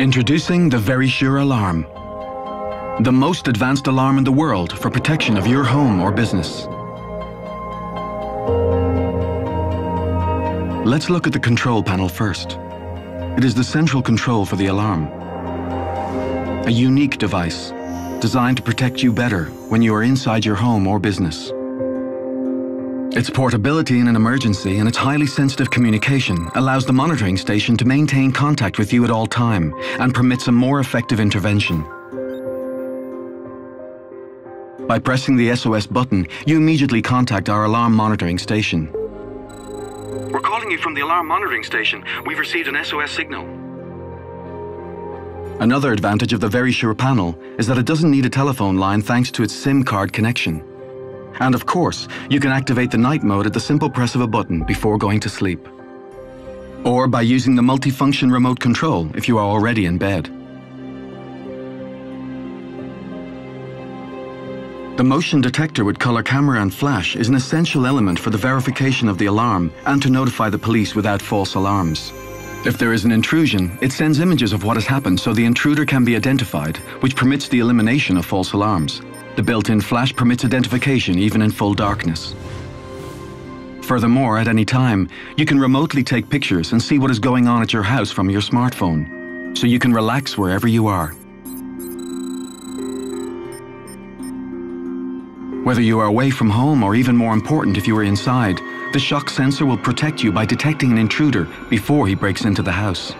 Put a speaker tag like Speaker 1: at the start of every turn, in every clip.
Speaker 1: Introducing the Verisure Alarm. The most advanced alarm in the world for protection of your home or business. Let's look at the control panel first. It is the central control for the alarm. A unique device designed to protect you better when you are inside your home or business. Its portability in an emergency and its highly sensitive communication allows the monitoring station to maintain contact with you at all time and permits a more effective intervention. By pressing the SOS button, you immediately contact our alarm monitoring station. We're calling you from the alarm monitoring station. We've received an SOS signal. Another advantage of the Verisure panel is that it doesn't need a telephone line thanks to its SIM card connection. And of course, you can activate the night mode at the simple press of a button before going to sleep. Or by using the multifunction remote control if you are already in bed. The motion detector with color camera and flash is an essential element for the verification of the alarm and to notify the police without false alarms. If there is an intrusion, it sends images of what has happened so the intruder can be identified, which permits the elimination of false alarms. The built-in flash permits identification even in full darkness. Furthermore, at any time, you can remotely take pictures and see what is going on at your house from your smartphone, so you can relax wherever you are. Whether you are away from home or even more important if you are inside, the shock sensor will protect you by detecting an intruder before he breaks into the house.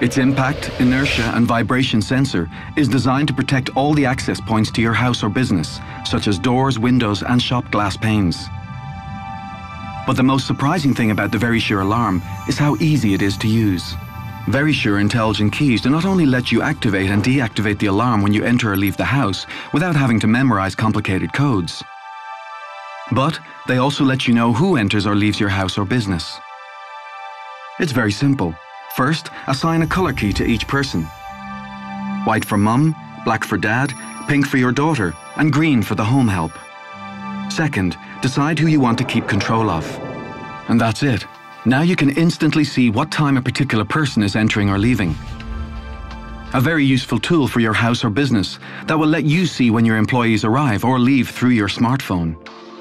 Speaker 1: Its impact, inertia and vibration sensor is designed to protect all the access points to your house or business, such as doors, windows and shop glass panes. But the most surprising thing about the Verisure alarm is how easy it is to use. Verisure intelligent keys do not only let you activate and deactivate the alarm when you enter or leave the house without having to memorize complicated codes, but they also let you know who enters or leaves your house or business. It's very simple. First, assign a color key to each person. White for mum, black for dad, pink for your daughter, and green for the home help. Second, decide who you want to keep control of. And that's it. Now you can instantly see what time a particular person is entering or leaving. A very useful tool for your house or business that will let you see when your employees arrive or leave through your smartphone.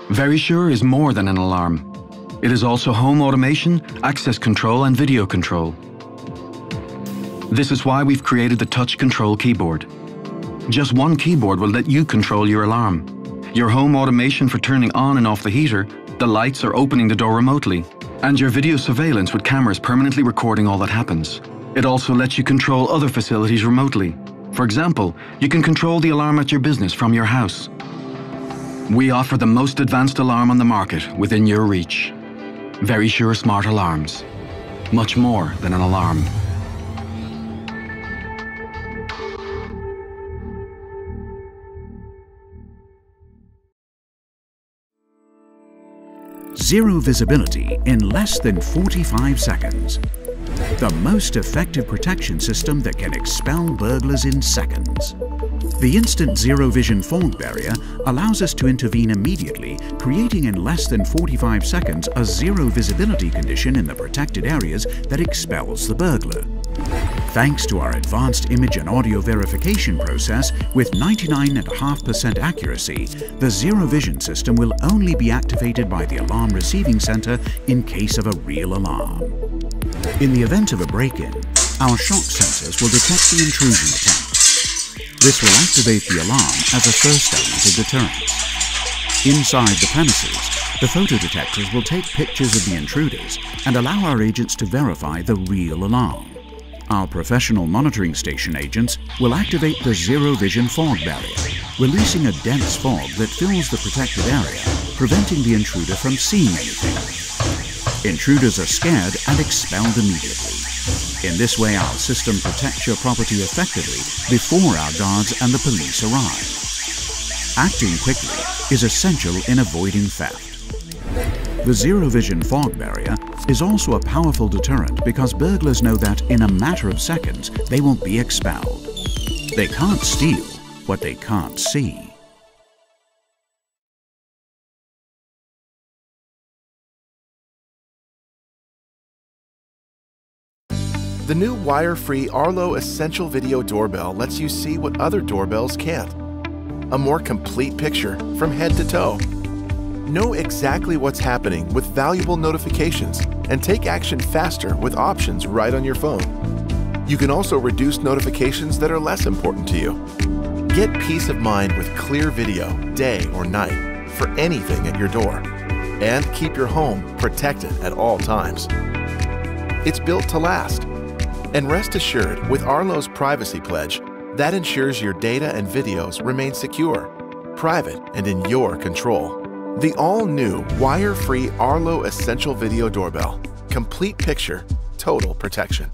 Speaker 1: Verisure is more than an alarm. It is also home automation, access control and video control. This is why we've created the touch control keyboard. Just one keyboard will let you control your alarm. Your home automation for turning on and off the heater, the lights or opening the door remotely, and your video surveillance with cameras permanently recording all that happens. It also lets you control other facilities remotely. For example, you can control the alarm at your business from your house. We offer the most advanced alarm on the market within your reach. Verisure smart alarms. Much more than an alarm.
Speaker 2: Zero visibility in less than 45 seconds. The most effective protection system that can expel burglars in seconds. The instant zero vision fog barrier allows us to intervene immediately, creating in less than 45 seconds a zero visibility condition in the protected areas that expels the burglar. Thanks to our advanced image and audio verification process with 99.5% accuracy, the Zero Vision system will only be activated by the Alarm Receiving Center in case of a real alarm. In the event of a break-in, our shock sensors will detect the intrusion attempt. This will activate the alarm as a first element of deterrence. Inside the premises, the photo detectors will take pictures of the intruders and allow our agents to verify the real alarm. Our professional monitoring station agents will activate the zero vision fog barrier, releasing a dense fog that fills the protected area, preventing the intruder from seeing anything. Intruders are scared and expelled immediately. In this way, our system protects your property effectively before our guards and the police arrive. Acting quickly is essential in avoiding theft. The Zero Vision fog barrier is also a powerful deterrent because burglars know that in a matter of seconds they won't be expelled. They can't steal what they can't see.
Speaker 3: The new wire-free Arlo Essential Video Doorbell lets you see what other doorbells can't. A more complete picture from head to toe. Know exactly what's happening with valuable notifications and take action faster with options right on your phone. You can also reduce notifications that are less important to you. Get peace of mind with clear video, day or night, for anything at your door. And keep your home protected at all times. It's built to last. And rest assured, with Arlo's Privacy Pledge, that ensures your data and videos remain secure, private, and in your control. The all-new wire-free Arlo Essential Video Doorbell. Complete picture, total protection.